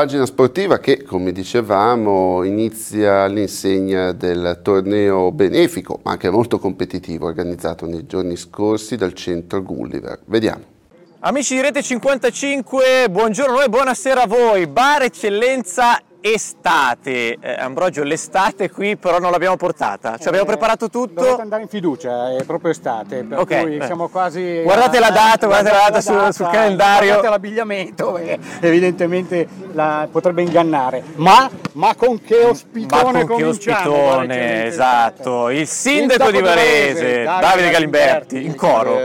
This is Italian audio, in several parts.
pagina sportiva che, come dicevamo, inizia all'insegna del torneo benefico, ma anche molto competitivo, organizzato nei giorni scorsi dal centro Gulliver. Vediamo. Amici di Rete 55, buongiorno e buonasera a voi. Bar Eccellenza estate. Eh, Ambrogio, l'estate qui però non l'abbiamo portata. Ci abbiamo Eh, preparato tutto. Dovete andare in fiducia, è proprio estate, per Ok, cui eh. siamo quasi... Guardate la data, guardate la data sul- sul calendario. Guardate l'abbigliamento, perché evidentemente la potrebbe ingannare. Ma, ma con che ospitone Ma con che ospitone, esatto, il sindaco Sindaco di Varese, Varese, Davide Davide Galimberti, Galimberti. in coro.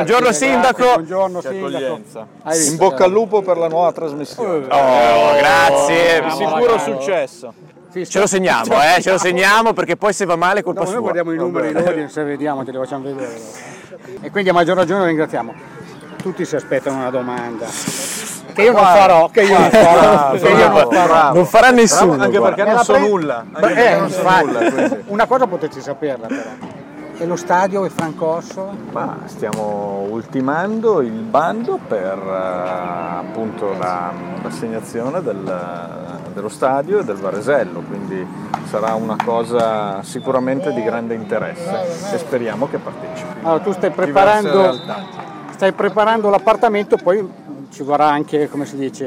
Buongiorno grazie, sindaco. Buongiorno sindaco. In bocca al lupo per la nuova trasmissione. Oh, grazie. Bravo, Sicuro bravo. successo. Sì, Ce lo segniamo, eh, ce lo segniamo perché poi se va male colpa noi sua. guardiamo i numeri, noi se vediamo te li facciamo vedere. E quindi a maggior ragione lo ringraziamo. Tutti si aspettano una domanda. Che io non farò, che io non farò, che io non farò. Non farà nessuno. Anche guarda. perché non so pre- nulla. Eh, non so nulla. Una cosa potete saperla però. E lo stadio è francosso? Ma stiamo ultimando il bando per eh, appunto la- l'assegnazione del- dello stadio e del Varesello, quindi sarà una cosa sicuramente di grande interesse e speriamo che partecipi. Allora tu stai preparando, stai preparando l'appartamento, poi ci vorrà anche, come si dice,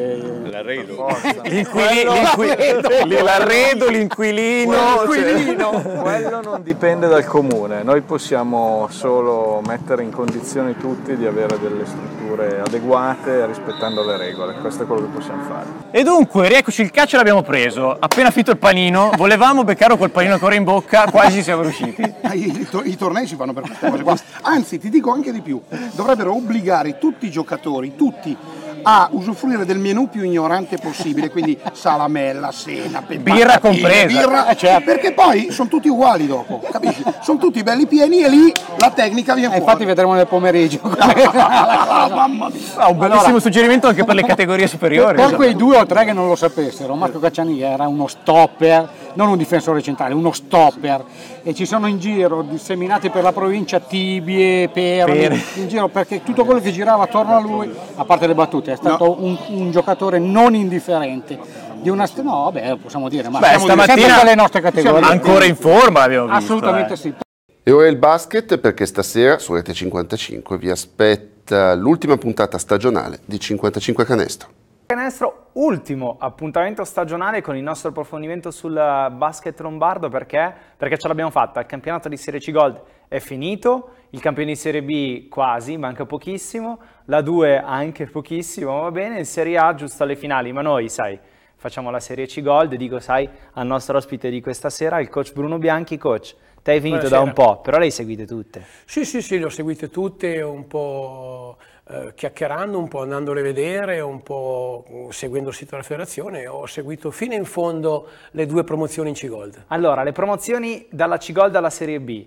L'inquili- l'inqui- l'arredo, l'inquilino. cioè- Quello non dipende dal comune, noi possiamo solo mettere in condizione tutti di avere delle strutture adeguate rispettando le regole, questo è quello che possiamo fare. E dunque, rieccoci il calcio l'abbiamo preso. Appena finito il panino, volevamo beccarlo col panino ancora in bocca, quasi ci siamo riusciti. Ah, I, i i tornei si fanno per queste cose qua. Anzi, ti dico anche di più: dovrebbero obbligare tutti i giocatori, tutti, a usufruire del menù più ignorante possibile, quindi salamella, senape, Birra compresa. birra, Eh, certo. perché poi sono tutti uguali dopo, capisci? Sono tutti belli pieni e lì la tecnica viene Eh, fuori. infatti vedremo nel pomeriggio. Ah, mamma mia. Ah, un bellissimo suggerimento anche per le categorie superiori. Per quei due o tre che non lo sapessero, Marco Cacciani era uno stopper, non un difensore centrale, uno stopper e ci sono in giro disseminati per la provincia tibie, perni, Pere. in giro perché tutto quello che girava attorno a lui, a parte le battute, è stato un, un giocatore non indifferente. Di una st- no, vabbè, possiamo dire, ma Beh, stamattina per le nostre categorie. Ancora in forma l'abbiamo visto. Assolutamente eh. sì. E ora il basket perché stasera su Rete 55 vi aspetta l'ultima puntata stagionale di 55 Canestro. Canestro, ultimo appuntamento stagionale con il nostro approfondimento sul basket lombardo perché? Perché ce l'abbiamo fatta, il campionato di Serie C Gold è finito, il campione di Serie B quasi, manca pochissimo, la 2 anche pochissimo, va bene, in Serie A giusto alle finali, ma noi sai, facciamo la Serie C Gold, dico sai al nostro ospite di questa sera, il coach Bruno Bianchi, coach, te hai finito da un po', però le hai seguite tutte. Sì, sì, sì, le ho seguite tutte, un po' eh, chiacchierando, un po' andandole a vedere, un po' seguendo il sito della federazione. Ho seguito fino in fondo le due promozioni in C-Gold. Allora, le promozioni dalla C-Gold alla Serie B.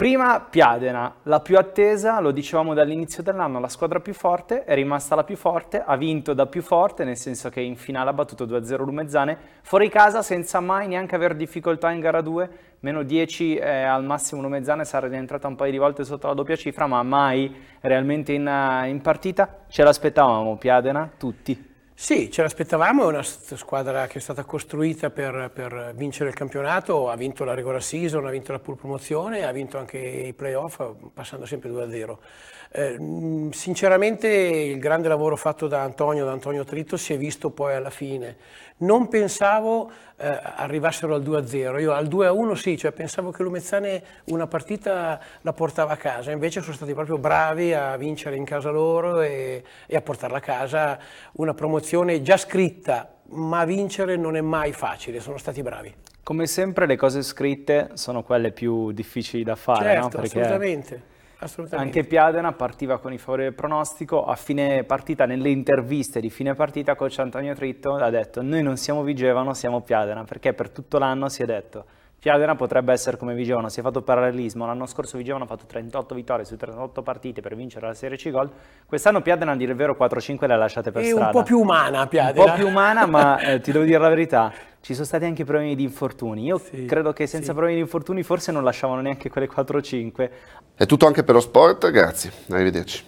Prima Piadena, la più attesa, lo dicevamo dall'inizio dell'anno, la squadra più forte, è rimasta la più forte, ha vinto da più forte, nel senso che in finale ha battuto 2-0 Lumezzane, fuori casa senza mai neanche aver difficoltà in gara 2, meno 10 eh, al massimo Lumezzane, sarà rientrata un paio di volte sotto la doppia cifra, ma mai realmente in, eh, in partita. Ce l'aspettavamo Piadena, tutti. Sì, ce l'aspettavamo, è una squadra che è stata costruita per, per vincere il campionato, ha vinto la regular season, ha vinto la pool promozione, ha vinto anche i playoff passando sempre 2-0. Eh, mh, sinceramente il grande lavoro fatto da Antonio, da Antonio Tritto si è visto poi alla fine. Non pensavo eh, arrivassero al 2-0, io al 2-1 sì, cioè pensavo che Lumezzane una partita la portava a casa, invece sono stati proprio bravi a vincere in casa loro e, e a portarla a casa una promozione già scritta, ma vincere non è mai facile, sono stati bravi. Come sempre le cose scritte sono quelle più difficili da fare, no? certo, assolutamente. assolutamente. Anche Piadena partiva con i favori del pronostico, a fine partita, nelle interviste di fine partita, coach Antonio Tritto ha detto noi non siamo Vigevano, siamo Piadena, perché per tutto l'anno si è detto Piadena potrebbe essere come Vigevano, si è fatto parallelismo, l'anno scorso Vigevano ha fatto 38 vittorie su 38 partite per vincere la Serie C Gold, quest'anno Piadena a dire il vero 4-5 le ha lasciate per È strada. un po' più umana Un Piadena. po' più umana, ma eh, ti devo dire la verità, ci sono stati anche problemi di infortuni. Io Sì, credo che senza sì. problemi di infortuni forse non lasciavano neanche quelle 4-5. È tutto anche per lo sport, grazie, arrivederci.